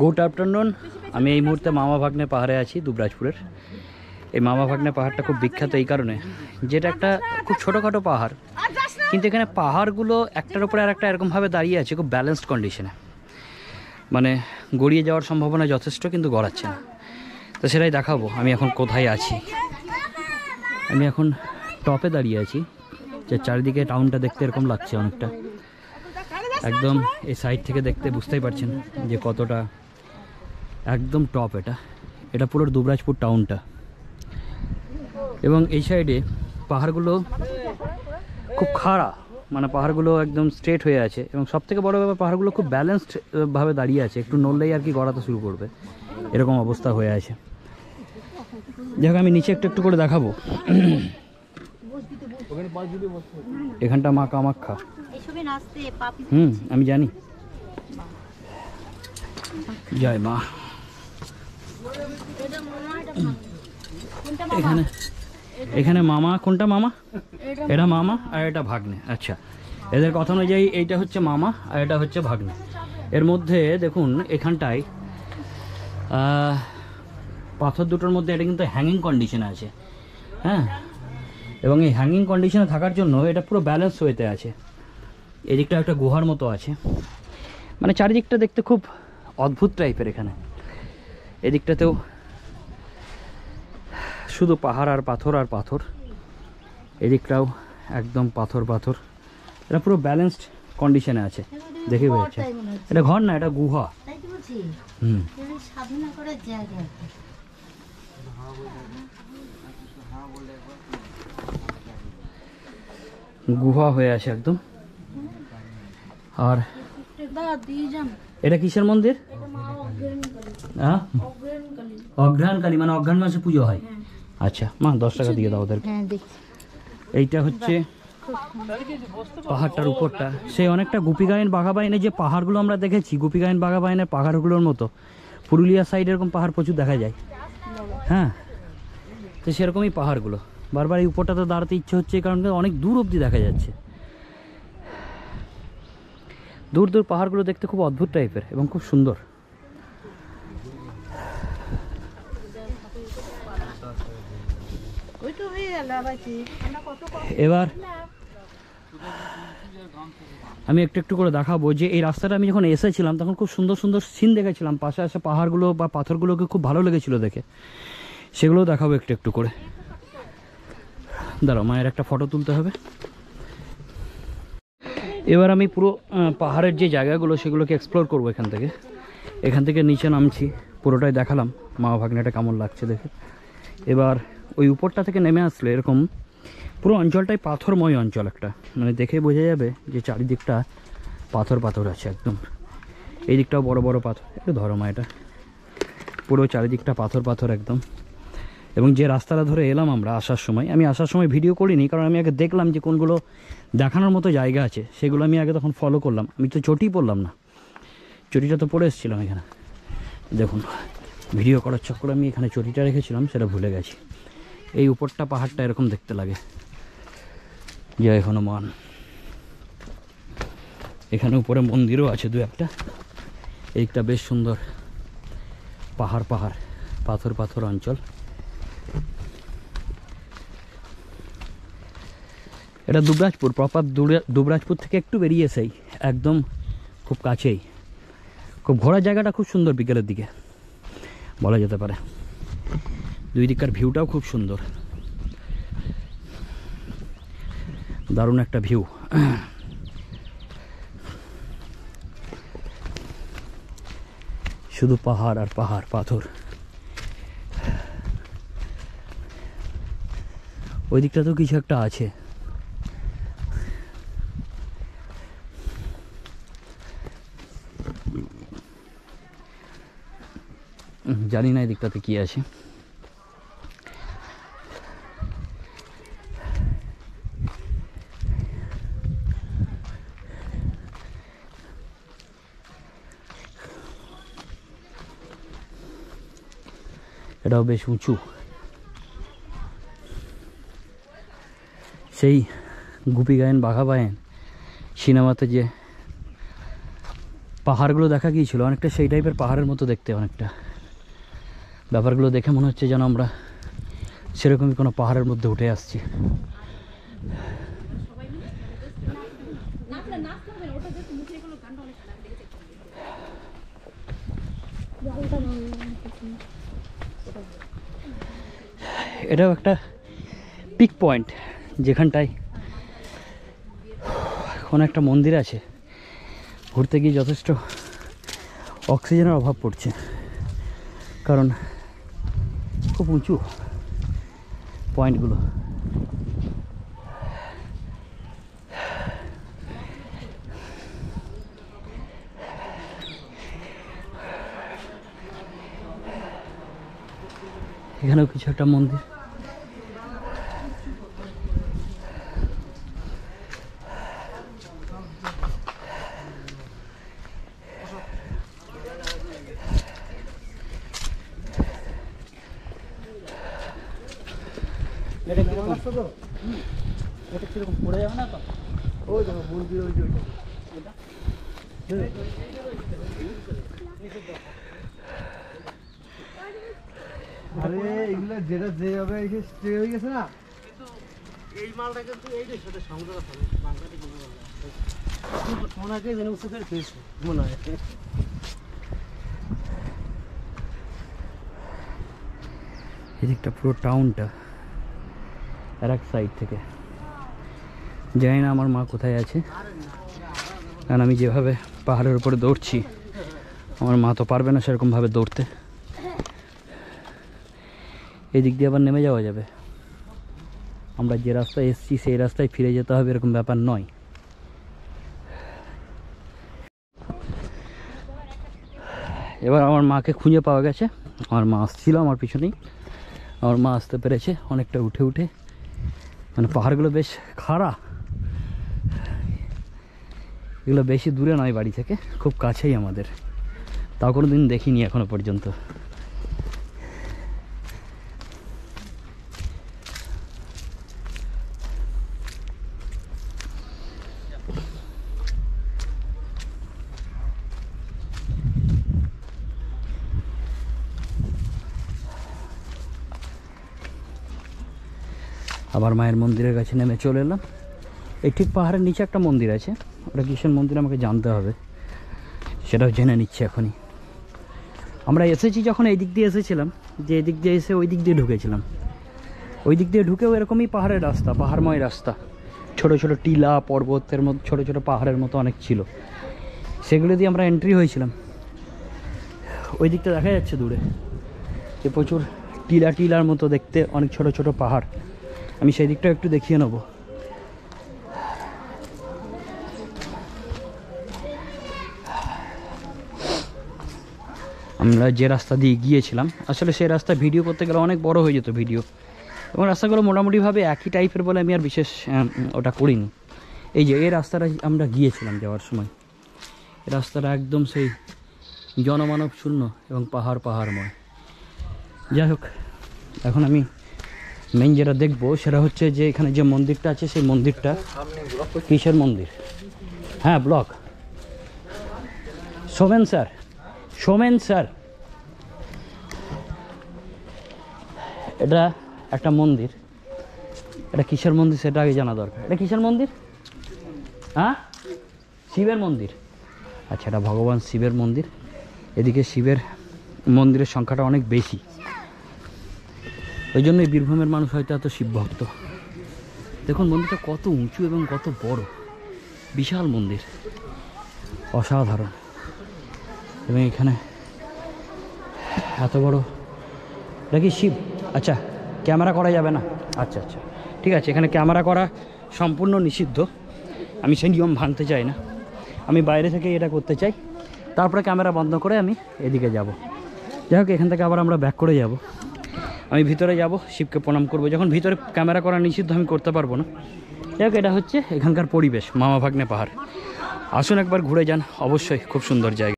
Good afternoon আমি এই মুহূর্তে মামা ভাগ্নে পাহাড়ে আছি, দুবরাজপুরের। এই মামা ভাগ্নে পাহাড়টা খুব বিখ্যাত এই কারণে। যেটা একটা খুব ছোটোখাটো পাহাড়। কিন্তু এখানে পাহাড়গুলো একটার উপরে আর একটা এরকমভাবে দাঁড়িয়ে আছে, খুব ব্যালেন্সড কন্ডিশনে মানে গড়িয়ে যাওয়ার সম্ভাবনা যথেষ্ট, কিন্তু গড়াচ্ছে না। তো সেটাই দেখাবো, আমি এখন কোথায় আছি। আমি এখন টপে দাঁড়িয়ে আছি, যে চারিদিকে টাউনটা দেখতে এরকম লাগছে অনেকটা। একদম এই সাইড থেকে দেখতে বুঝতেই পারছেন যে কতটা একদম টপ এটা। এটা পুরো দুবরাজপুর টাউনটা এবং এই সাইডে পাহাড়গুলো খুব খাড়া মানে পাহাড়গুলো একদম স্ট্রেট হয়ে আছে। এবং সব থেকে বড়ো ব্যাপার পাহাড়গুলো খুব ব্যালেন্সডভাবে দাঁড়িয়ে আছে। একটু নড়লেই আর কি গড়াতে শুরু করবে। এরকম অবস্থা হয়ে আছে। যাই আমি নিচে একটু একটু করে দেখাবো। এখানটা মা পাপি হুম আমি জানি। জয় মা। এখানে এখানে মামা, কোনটা মামা? এটা মামা আর এটা ভাগ্নে আচ্ছা। এদের কথা অনুযায়ী এইটা হচ্ছে মামা আর এটা হচ্ছে ভাগ্নে। এর মধ্যে দেখুন, এখানটায় পাথর দুটোর মধ্যে এটা কিন্তু হ্যাঙ্গিং কন্ডিশনে আছে। হ্যাঁ? এবং এই হ্যাঙ্গিং কন্ডিশনে থাকার জন্য এটা পুরো ব্যালেন্স হয়েতে আছে। এদিকটা একটা গুহার মতো আছে। মানে চারিদিকটা দেখতে খুব অদ্ভুত টাইপের এখানে। এদিকটাতেও শুধু পাহাড় আর পাথর আর পাথর। এদিকটাও একদম পাথর পাথর। এটা পুরো ব্যালেন্সড কন্ডিশনে আছে। দেখে পেয়েছে এটা ঘর না এটা গুহা। হুম। জায়গা গুহা হয়ে আছে একদম। আর এটা কিসের মন্দির এটা মা অগ্রহণ কালী হ্যাঁ? অগ্রহণ কালী মানে অঘ্রাণ মাসে পুজো হয়? আচ্ছা মা দশ টাকা দিয়ে দাও ওদের হ্যাঁ এইটা হচ্ছে পাহাড়টার উপরটা। সেই অনেকটা গুপিগায়ন বাঘাবাইনের যে পাহাড়গুলো আমরা দেখেছি গুপিগায়ন বাঘাবাইনের পাহাড়গুলোর মতো। পুরুলিয়া সাইড এরকম পাহাড় প্রচুর দেখা যায়। হ্যাঁ? তো সেরকমই পাহাড়গুলো। বারবার এই উপরটাতে দাঁড়াতে ইচ্ছে হচ্ছে কারণ অনেক দূর অবধি দেখা যাচ্ছে। দূর দূর পাহাড়গুলো দেখতে খুব অদ্ভুত টাইপের এবং খুব সুন্দর। এবার আমি একটু একটু করে দেখাবো যে এই রাস্তাটা আমি যখন এসেছিলাম, তখন খুব সুন্দর সুন্দর সিন দেখেছিলাম। পাশে আসে পাহাড়গুলো বা পাথরগুলোকে খুব ভালো লেগেছিল দেখে। সেগুলোও দেখাবো একটু একটু করে। দাঁড়াও, মায়ের একটা ফটো তুলতে হবে। এবার আমি পুরো পাহাড়ের যে জায়গাগুলো সেগুলোকে এক্সপ্লোর করব এখান থেকে। এখান থেকে নিচে নামছি, পুরোটাই দেখালাম। মা ভাগ্নেটা কেমন লাগছে দেখে। এবার ওই উপরটা থেকে নেমে আসলে এরকম পুরো অঞ্চলটাই পাথরময় অঞ্চল একটা। মানে দেখে বোঝা যাবে যে চারিদিকটা পাথর পাথর আছে একদম। এই দিকটাও বড় বড় পাথর। একটু ধরো মা এটা। পুরো চারিদিকটা পাথর পাথর একদম। এবং যে রাস্তাটা ধরে এলাম আমরা আসার সময়, আমি আসার সময় ভিডিও করিনি, কারণ আমি আগে দেখলাম যে কোনগুলো দেখানোর মতো জায়গা আছে। সেগুলো আমি আগে তখন ফলো করলাম। আমি তো চটি পড়লাম না। চটিটা তো পড়ে এসেছিলাম এখানে। দেখুন ভিডিও করার চক্করে আমি এখানে চটিটা রেখেছিলাম, সেটা ভুলে গেছি। এই উপরটা পাহাড়টা এরকম দেখতে লাগে। জয় হনুমান। এখানে উপরে মন্দিরও আছে দু একটা। এইটা বেশ সুন্দর। পাহাড় পাহাড়, পাথর পাথর অঞ্চল। এটা দুবরাজপুর প্রপার দুবরাজপুর থেকে একটু বেরিয়ে এসেই, একদম খুব কাছেই। খুব ঘোরার জায়গাটা খুব সুন্দর বিকেলের দিকে। বলা যেতে পারে। দুই দিককার ভিউটাও খুব সুন্দর। দারুণ একটা ভিউ। শুধু পাহাড় আর পাহাড়, পাথর। ওই দিকটাতেও কিছু একটা আছে। জানি না এই দিকটাতে কি আছে। এটাও বেশ উঁচু। সেই গুপি গায়েন, বাঘা বায়েন সিনেমাতে যে পাহাড়গুলো দেখা গিয়েছিল, অনেকটা সেই টাইপের পাহাড়ের মতো দেখতে অনেকটা। ব্যাপারগুলো দেখে মনে হচ্ছে যেন আমরা সেরকমই কোনো পাহাড়ের মধ্যে উঠে আসছি। এটাও একটা পিক পয়েন্ট যেখানটায় কোনো একটা মন্দির আছে, ঘুরতে গিয়ে যথেষ্ট অক্সিজেনের অভাব পড়ছে, কারণ খুব উঁচু পয়েন্টগুলো এখানেও কিছু একটা মন্দির। এটা কীরকম এটা কীরকম পড়ে যাবে না তো? ওই দেখো, মন্দির ওই যে ওইটা। আরে এগুলা যেটা যেভাবে এসে স্টে হয়ে গেছে না। এই মালটা কিন্তু এইটার সাথে সংযোগ আছে বাংলাতে কোনো ওনাকে যেন উচ্চতে পেয়েছে মনে হয়। এদিকটা পুরো টাউনটা আর এক সাইড থেকে। জানি না আমার মা কোথায় আছে। কারণ আমি যেভাবে পাহাড়ের উপরে দৌড়ছি আমার মা তো পারবে না সেরকমভাবে দৌড়তে। এদিক দিয়ে আবার নেমে যাওয়া যাবে। আমরা যে রাস্তায় এসছি, সেই রাস্তায় ফিরে যেতে হবে, এরকম ব্যাপার নয়। এবার আমার মাকে খুঁজে পাওয়া গেছে। আমার মা আসছিল আমার পিছনেই। আমার মা আসতে পেরেছে, অনেকটা উঠে উঠে। মানে পাহাড়গুলো বেশ খাড়া। এগুলো বেশি দূরে নয় বাড়ি থেকে, খুব কাছেই আমাদের। তাও কোনো দিন দেখিনি এখনও পর্যন্ত। আবার মায়ের মন্দিরের কাছে নেমে চলে এলাম। এই ঠিক পাহাড়ের নিচে একটা মন্দির আছে। ওটা কিসের মন্দির আমাকে জানতে হবে। সেটাও জেনে নিচ্ছি এখনই। আমরা এসেছি যখন এই দিক দিয়ে এসেছিলাম, যে এই দিক দিয়ে এসে ওই দিক দিয়ে ঢুকেছিলাম। ওই দিক দিয়ে ঢুকেও এরকমই পাহাড়ের রাস্তা, পাহাড়ময় রাস্তা। ছোট ছোট টিলা, পর্বতের মতো, ছোট ছোট পাহাড়ের মতো অনেক ছিল। সেগুলো দিয়ে আমরা এন্ট্রি হয়েছিলাম। ওই দিকটা দেখা যাচ্ছে দূরে। যে প্রচুর টিলা টিলার মতো দেখতে, অনেক ছোট ছোট পাহাড়। আমি সেই দিকটা একটু দেখিয়ে নেব। আমরা যে রাস্তা দিয়ে গিয়েছিলাম, আসলে সেই রাস্তা ভিডিও করতে গেলে অনেক বড় হয়ে যেত ভিডিও। এবং রাস্তাগুলো মোটামুটিভাবে একই টাইপের বলে আমি আর বিশেষ ওটা করিনি। এই যে, এই রাস্তাটা আমরা গিয়েছিলাম যাওয়ার সময়। রাস্তাটা একদম সেই জনমানব শূন্য এবং পাহাড় পাহাড়ময় যাই হোক, এখন আমি মেইন যেটা দেখব সেটা হচ্ছে যে এখানে যে মন্দিরটা আছে, সেই মন্দিরটা কিসের মন্দির? হ্যাঁ block Somen sir Somen sir. এটা একটা মন্দির। এটা কিসের মন্দির সেটা আগে জানা দরকার। এটা কিসের মন্দির? হ্যাঁ? শিবের মন্দির। আচ্ছা এটা ভগবান শিবের মন্দির। এদিকে শিবের মন্দিরের সংখ্যাটা অনেক বেশি। ওই জন্যই বীরভূমের মানুষ হয়তো এত শিবভক্ত। দেখুন মন্দিরটা কত উঁচু এবং কত বড়। বিশাল মন্দির। অসাধারণ। এবং এখানে এত বড়। কি শিব? আচ্ছা ক্যামেরা করা যাবে না? আচ্ছা আচ্ছা। ঠিক আছে, এখানে ক্যামেরা করা সম্পূর্ণ নিষিদ্ধ। আমি সেই নিয়ম ভাঙতে চাই না। আমি বাইরে থেকে এটা করতে চাই। তারপরে ক্যামেরা বন্ধ করে আমি এদিকে যাব। যাই হোক, এখান থেকে আবার আমরা ব্যাক করে যাব। আমি ভিতরে যাব, শিবকে প্রণাম করব। যখন ভিতরে ক্যামেরা করা নিষিদ্ধ, আমি করতে পারব না। যাই এটা হচ্ছে এখানকার পরিবেশ মামা ভাগ্নে পাহাড়। আসুন একবার ঘুরে যান, অবশ্যই খুব সুন্দর জায়গা।